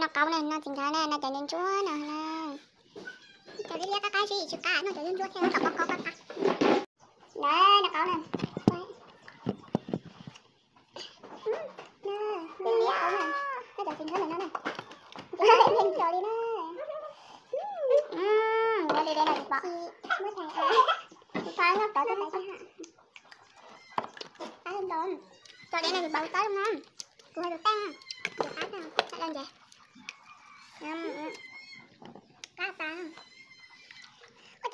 nó câu này nó chính cái này nó trở nên chúa nè nè cho đi cái cái gì chứ cả nó trở nên chúa theo nó có có có có đấy nó câu này nè bên kia câu này nó trở chính không này nó này cái mình trở đi nè ừm đây đây đây là thịt bò mới thầy à phải nó cỡ cái này chứ hả cái lên đồn cho đây là thịt bò tới đúng không cô hay được tăng được cái nào lại lên vậy ừm cá tăng có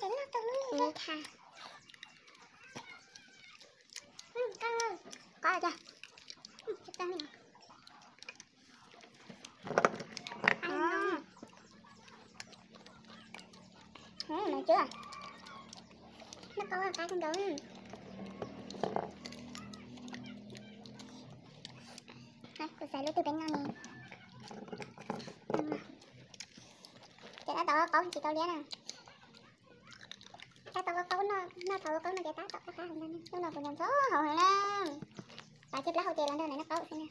chữ nó chữ nó nó đi thà ừm có có rồi chưa? Ừm chụp tăng nè à. ừm này chưa? Nó có một cái con đồn Đây, cô xài lưỡi từ bên ngon nè Chị đã tao có chị tao đĩa nè tao có cấu nó, nó tao có cấu nó cái tá tao có khá hơn nè nó nào cũng nhầm số hầu hẳn nè Bà chụp lá hậu tiền lên đây này nó cấu xem nè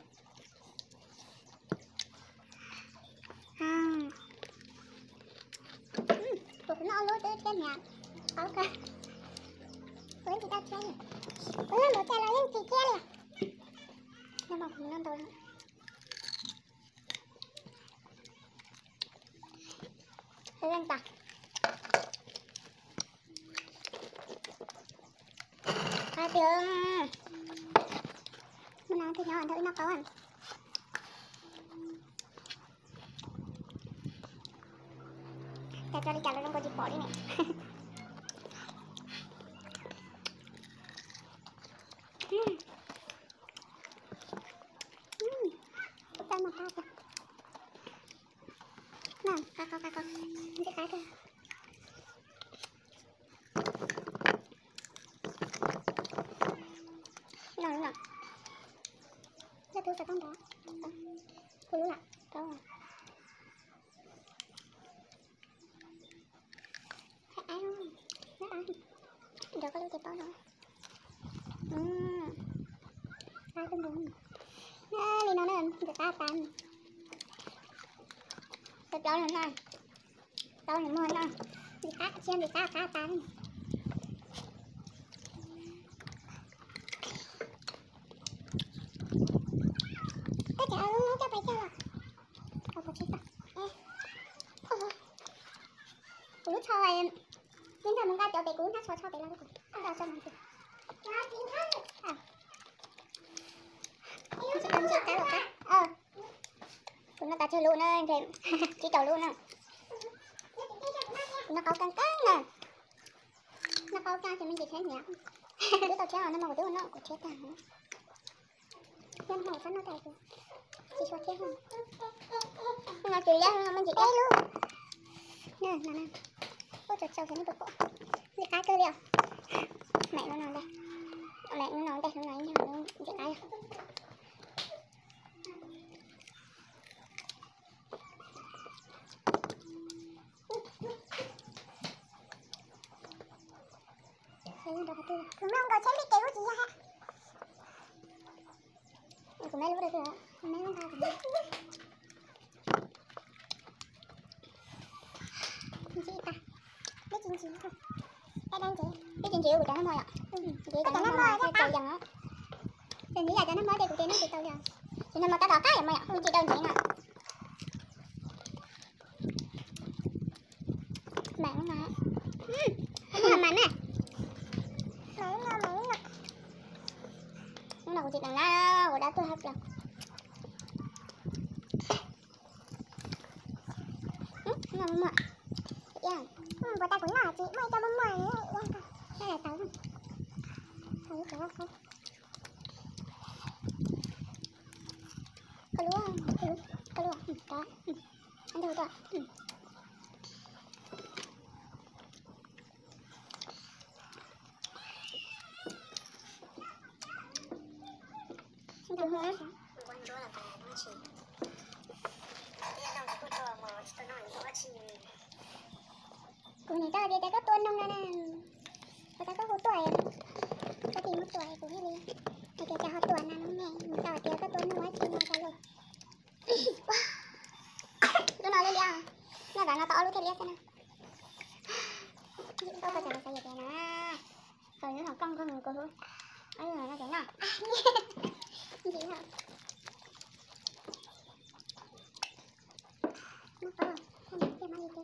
À Cô nó lối tới trên nhà. Ok. Lên chị ta chơi. Lên nó chạy lại lên chị kia nè nó mọc cũng năm đầu lên tạc Hai Mình ăn thì nhỏ ăn thử nó có ăn. Chà cho đi chà lên con chị bỏ đi nè Mm. tay mà cao kìa nào cao cao cao cao cái cái kìa nào nào ra tôi sẽ con đó con lúc nào đâu rồi hãy ăn nó ăn được có lúc thì bao rồi ừm ai cũng đúng nó đi nó lên được ta tan được đâu lên lên đâu nữa mua lên đi ta xem đi ta cá tan cái chợ luôn cho phải chưa không có chết à ủa thôi nhưng mà mình ra chỗ để cuốn nó cho cho để làm cái gì ra cho mình gì à. Chị cầm chị cái rồi cá ờ. Cũng nó ta chơi luôn á thì chị chầu luôn á nó câu căng căng nè. Nó câu căng thì mình chỉ thấy nhẹ. Đứa tao chéo nó mà đứa nó cũng chết à nhân hậu sao nó tay kìa. Chị cho chết không mà chị ra mình chỉ cái luôn. Nè nè nè ôi trời trời nó bực bội đi cái cơ liệu mẹ nó nằm đây mẹ nó nằm đây nó nói nhau chị cái 그만 거 젤리 깨우지 야. 이거 매일 그래 그래. 매일 다 그래. Biết chuyện không cái đang chị, Cái chuyện chịu của trời nó mời ạ. Chị trời nó mời cái tàu dần á. Chị nghĩ là trời nó mời đây của chị nó bị tàu dần chị nên mà tao đỏ cái mày ạ, không chị đâu chị nè bạn mà ừ làm nè Mặn nè mặn nè nó là của chị đằng lá của đã tôi hấp rồi Ngon nó là mọi ừ của ta cũng nhỏ chị mày cho bông mày ấy. Đây là tao thấy có không? Có lúa có lúa có lúa có anh đâu rồi ừ. Xin này tao đi tao có tuần không nè nè Tao có một tuổi Có tìm một tuổi của cái gì Mày kêu cho họ tuần nè nè Tao kêu có tuần không á chị mà tao luôn và nó to luôn thế liệt nè Tôi có thể là sao vậy nè. Rồi nó thằng cong con người cô thôi Ấy là nó thế nè, hả? Nó to Nó đẹp cái gì thế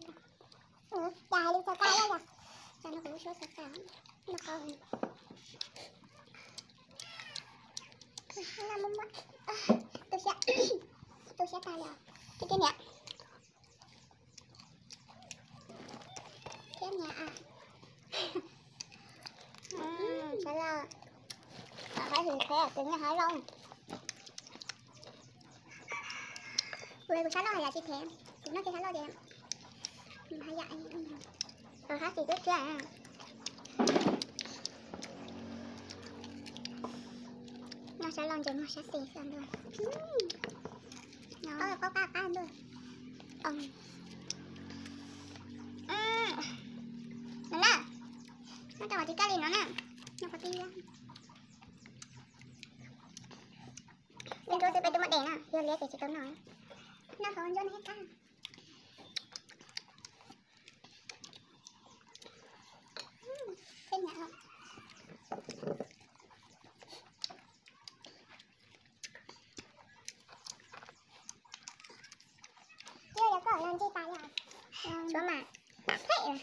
Ừ, dài đi cho cao đó kìa. Sao nó cũng số cao. Nó to hơn Nó là ờ, Tôi sẽ Tôi sẽ tay vào. Cái cái nè. Cái nè à sẽ là Bạn phải hình thế à, tính là hái rong. Người của sáng lo hay là chi thế? Chúng nó kia sáng lo gì em Hay dạy. Rồi hát gì trước chưa à? Nó sẽ lon cho nó sẽ xì xong rồi Nó có cá cá luôn. Ừm Nó cho vào tí cá nó nè. Nó có tí ra Bên tôi sẽ bên chỗ mất đèn à Giờ liệt thì chỉ có nói. Nó còn vô nó hết cá Xinh nhẹ không? Chưa được gọi làm chi tài à? Số mà Thế rồi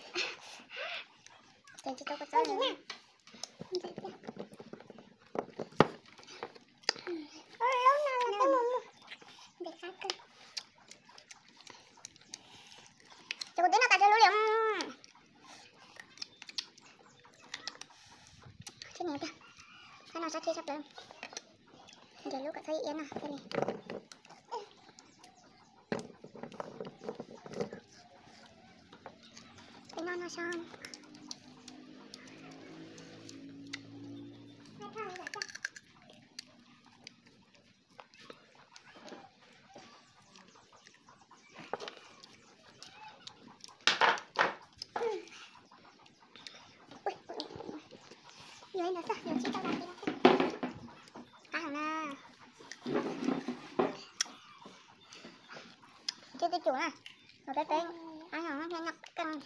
Để chị tôi có số nữa Ôi, lúc nào là cái mồm để khác cơ Chị có tí nào cả cho lưu liệm Thế này kìa Cái nào sắp chia sắp lên? Để lúc cả thấy yên à Cái này. Cái non nó son Dưới nó sợ, nhiều chị tao làm đi nó à chơi cái chủ à nó cái tên Ăn hỏng nó nhọc cần.